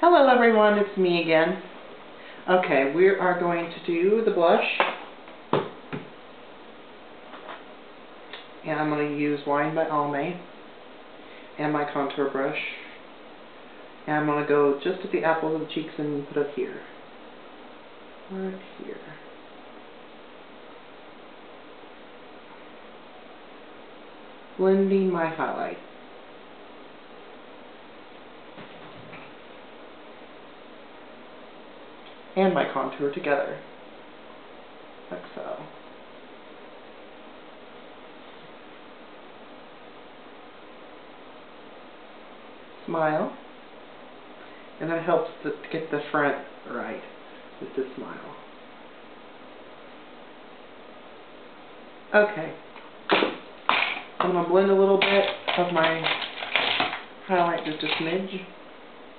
Hello everyone, it's me again. Okay, we are going to do the blush. And I'm going to use Wine by Almay and my contour brush. And I'm going to go just at the apples of the cheeks and put it here. Right here. Blending my highlight. And my contour together, like so. Smile, and that helps to get the front right with the smile. Okay, I'm going to blend a little bit of my highlight just a smidge,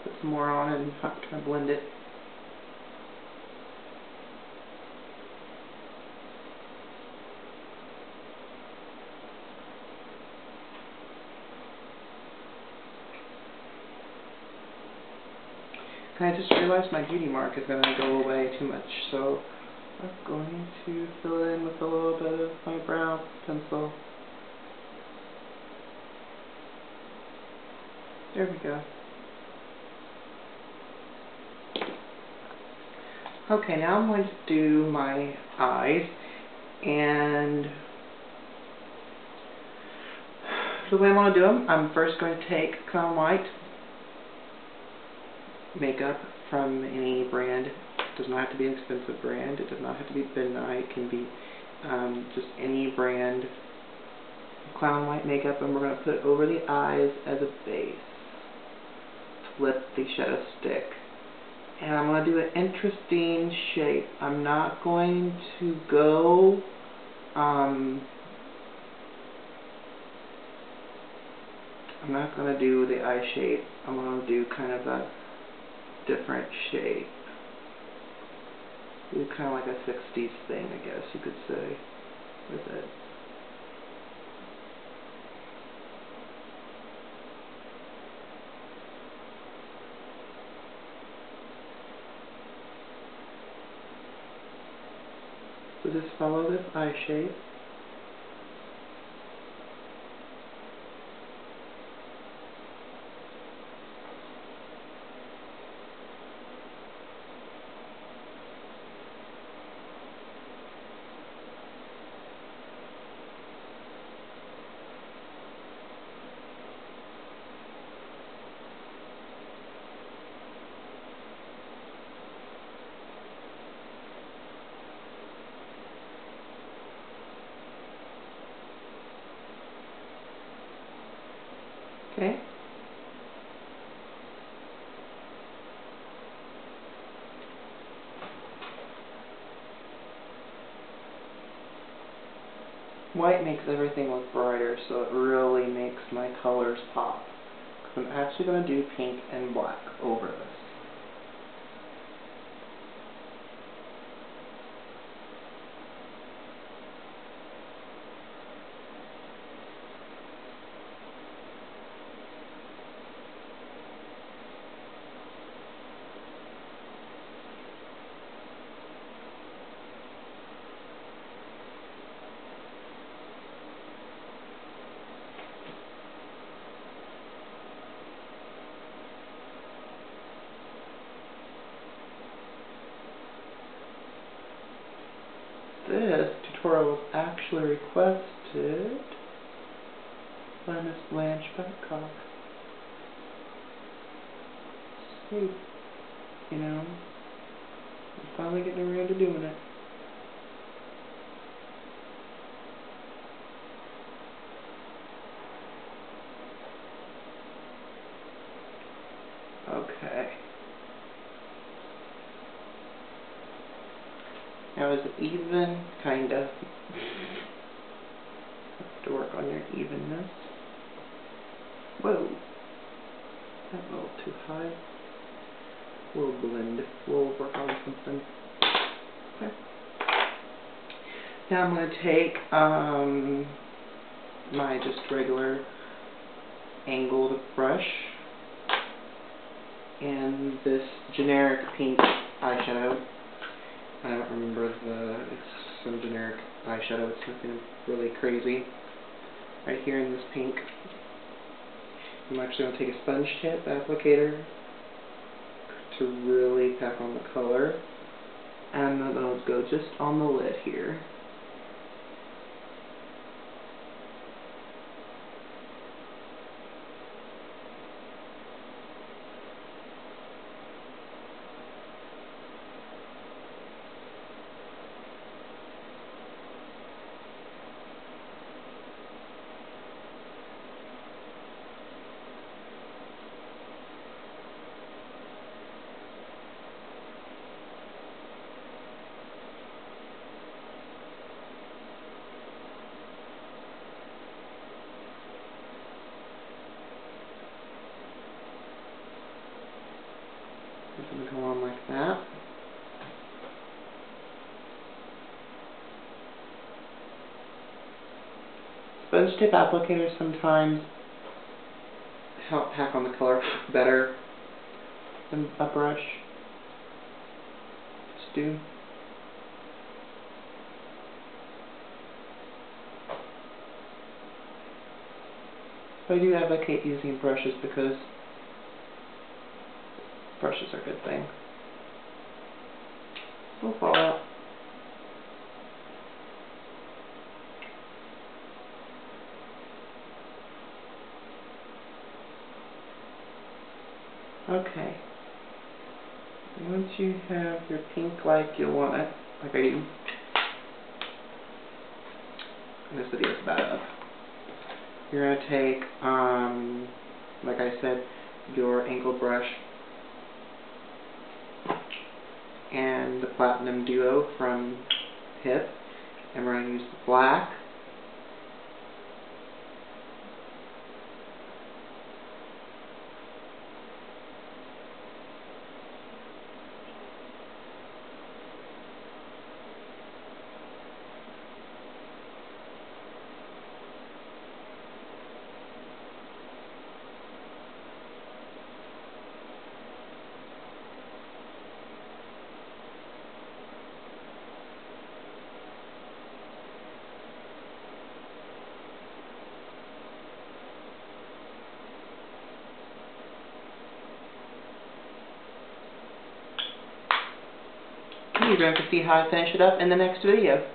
put some more on and kind of blend it I just realized my beauty mark is going to go away too much, so I'm going to fill it in with a little bit of my brow pencil. There we go. Okay, now I'm going to do my eyes, and the way I want to do them, I'm first going to take Clown White, makeup from any brand. It does not have to be an expensive brand. It does not have to be Midnight. It can be um, just any brand Clown White makeup and we're going to put it over the eyes as a base. Let the shadow stick. And I'm going to do an interesting shape. I'm not going to go um, I'm not going to do the eye shape. I'm going to do kind of a different shape. It's kind of like a 60s thing, I guess you could say, with it. So just follow this eye shape. White makes everything look brighter, so it really makes my colors pop. Because I'm actually going to do pink and black over this. This tutorial was actually requested by Miss Blanche Babcock. See, you know, I'm finally getting around to doing it. Okay. Now is it even? Kinda. Have to work on your evenness. Whoa. That's a little too high. We'll blend. We'll work on something. Okay. Now I'm going to take um, my just regular angled brush and this generic pink eyeshadow. I don't remember the, uh, it's some generic eyeshadow, it's nothing really crazy. Right here in this pink. I'm actually going to take a sponge tip applicator to really pack on the color. And then I'll go just on the lid here. It's going to go on like that. Sponge tip applicators sometimes help pack on the color better than a brush. Just do. I do advocate using brushes because brushes are a good thing. Fall out. Okay. Once you have your pink like you want it, like I do, this video is bad enough. You're going to take, um, like I said, your angled brush and the Platinum Duo from HIP, and we're going to use the black You're going to see how I finish it up in the next video.